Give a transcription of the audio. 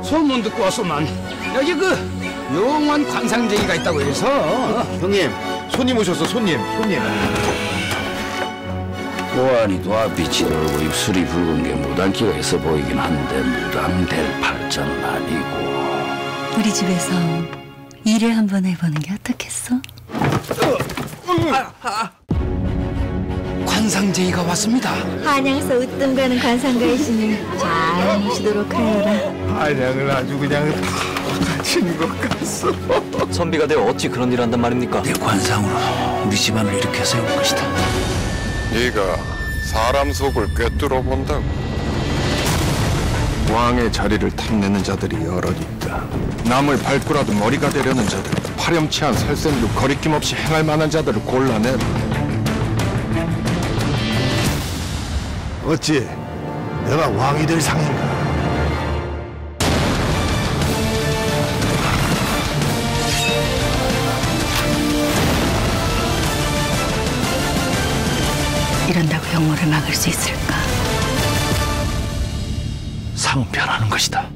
소문 듣고 왔소만 여기 그 용한 관상쟁이가 있다고 해서. 형님 손님 오셨어 손님 손님. 보안이 도합빛이 돌고 입술이 붉은 게 무단기가 있어 보이긴 한데 무당될 팔자는 아니고. 우리 집에서 일을 한번 해보는 게 어떻겠어? 관상쟁이가 왔습니다 한양에서 으뜸 가는 관상가이시니 잘 모시도록 하여라. 한양을 아주 그냥 다 가진 것 같소 선비가 되어 어찌 그런 일을 한단 말입니까? 내 관상으로 우리 집안을 이렇게 세울 것이다 네가 사람 속을 꿰뚫어 본다고. 왕의 자리를 탐내는 자들이 여럿 있다 남을 밟고라도 머리가 되려는 자들 파렴치한 살생도 거리낌 없이 행할 만한 자들을 골라내라 어찌 내가 왕이 될 상인가? 이런다고 영모를 막을 수 있을까? 상변하는 것이다